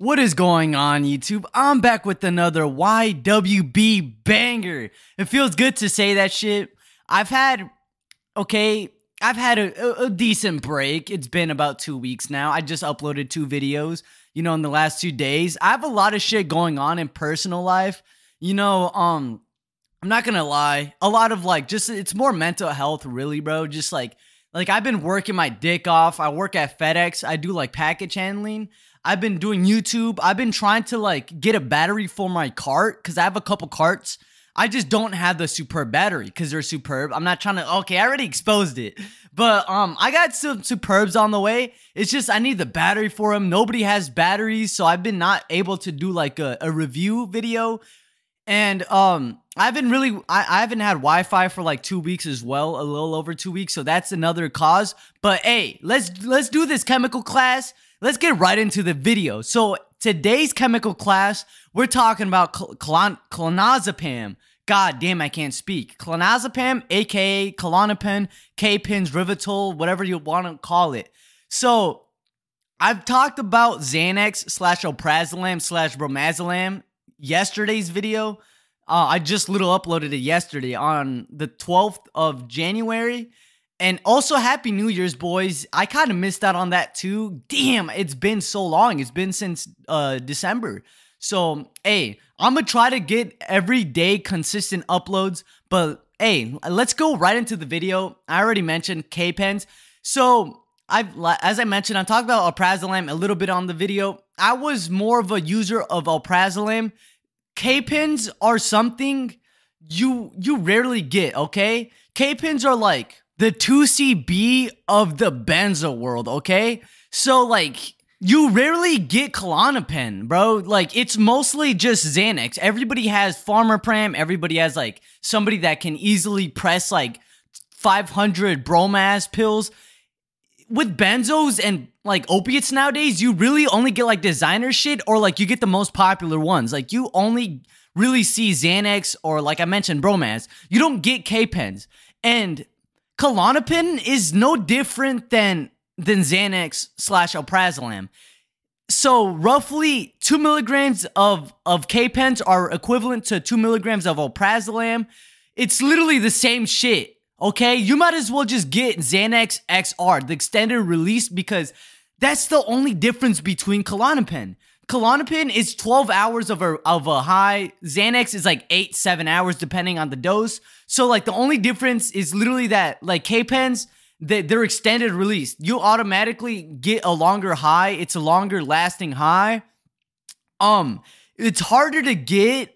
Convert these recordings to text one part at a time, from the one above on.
What is going on, YouTube? I'm back with another YWB banger. It feels good to say that shit. I've had, okay, I've had a, a, decent break. It's been about two weeks now. I just uploaded two videos, you know, in the last two days. I have a lot of shit going on in personal life. You know, um, I'm not gonna lie, a lot of like, just it's more mental health, really, bro. Just like, like I've been working my dick off. I work at FedEx. I do like package handling. I've been doing YouTube. I've been trying to like get a battery for my cart because I have a couple carts. I just don't have the superb battery because they're superb. I'm not trying to. Okay, I already exposed it, but um, I got some superbs on the way. It's just I need the battery for them. Nobody has batteries, so I've been not able to do like a, a review video, and um, I've been really I, I haven't had Wi-Fi for like two weeks as well, a little over two weeks, so that's another cause. But hey, let's let's do this chemical class let's get right into the video. So today's chemical class, we're talking about cl- clon- clonazepam. God damn, I can't speak. Clonazepam, aka Klonopin, K-pins, Rivitol, whatever you want to call it. So I've talked about Xanax slash Alprazolam slash Bromazolam yesterday's video. Uh, I just little uploaded it yesterday on the 12th of January. And also, Happy New Year's, boys. I kind of missed out on that too. Damn, it's been so long. It's been since uh, December. So, hey, I'm gonna try to get every day consistent uploads. But hey, let's go right into the video. I already mentioned K pins. So, I've as I mentioned, I talked about alprazolam a little bit on the video. I was more of a user of alprazolam. K pins are something you you rarely get. Okay, K pins are like the 2CB of the benzo world, okay? So, like, you rarely get Klonopin, bro. Like, it's mostly just Xanax. Everybody has Farmapram. Everybody has, like, somebody that can easily press, like, 500 bromaz pills. With benzos and, like, opiates nowadays, you really only get, like, designer shit or, like, you get the most popular ones. Like, you only really see Xanax or, like I mentioned, bromaz. You don't get K-pins. And Klonopin is no different than than Xanax slash alprazolam. So roughly two milligrams of of K-pins are equivalent to two milligrams of alprazolam. It's literally the same shit. Okay, you might as well just get Xanax XR, the extended release, because that's the only difference between Klonopin. Klonopin is 12 hours of a, of a high. Xanax is like 8, 7 hours depending on the dose. So like the only difference is literally that like K-pins, they, they're extended release. You automatically get a longer high. It's a longer lasting high. Um, it's harder to get.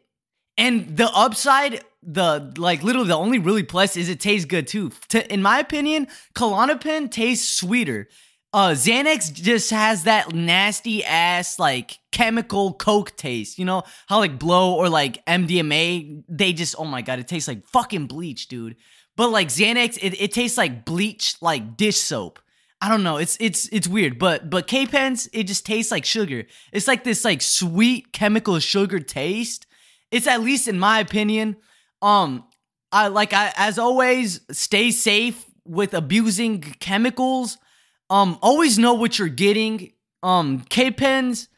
And the upside, the like literally the only really plus is it tastes good too. To, in my opinion, Klonopin tastes sweeter. Uh, Xanax just has that nasty ass like chemical coke taste. You know how like blow or like MDMA, they just oh my god, it tastes like fucking bleach, dude. But like Xanax, it, it tastes like bleach, like dish soap. I don't know. It's it's it's weird, but but K pins, it just tastes like sugar. It's like this like sweet chemical sugar taste. It's at least in my opinion. Um, I like I as always stay safe with abusing chemicals um, always know what you're getting. Um, K pins,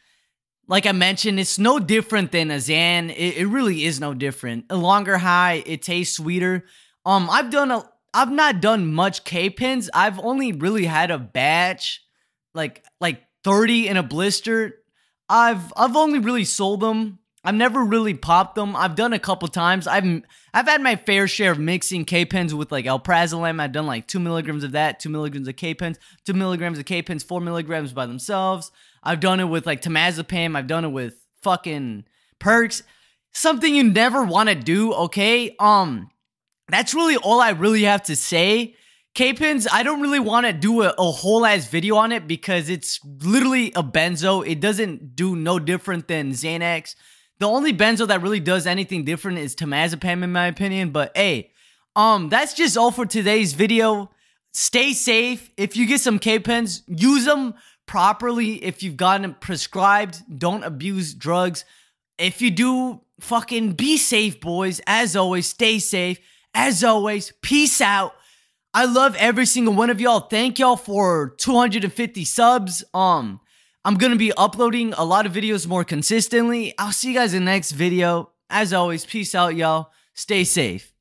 like I mentioned, it's no different than a Xan. It, it really is no different. A longer high, it tastes sweeter. Um, I've done a, I've not done much K pins. I've only really had a batch, like like 30 in a blister. I've I've only really sold them I've never really popped them. I've done a couple times. I've I've had my fair share of mixing K pins with like alprazolam. I've done like two milligrams of that, two milligrams of K pins, two milligrams of K pins, four milligrams by themselves. I've done it with like temazepam. I've done it with fucking perks. Something you never want to do. Okay, um, that's really all I really have to say. K-pins, I don't really want to do a, a, whole ass video on it because it's literally a benzo. It doesn't do no different than Xanax. The only benzo that really does anything different is temazepam in my opinion. But hey, um, that's just all for today's video. Stay safe. If you get some K-pins, use them properly. If you've gotten prescribed, don't abuse drugs. If you do, fucking be safe, boys. As always, stay safe. As always, peace out. I love every single one of y'all. Thank y'all for 250 subs. Um, I'm gonna be uploading a lot of videos more consistently. I'll see you guys in the next video. As always, peace out, y'all. Stay safe.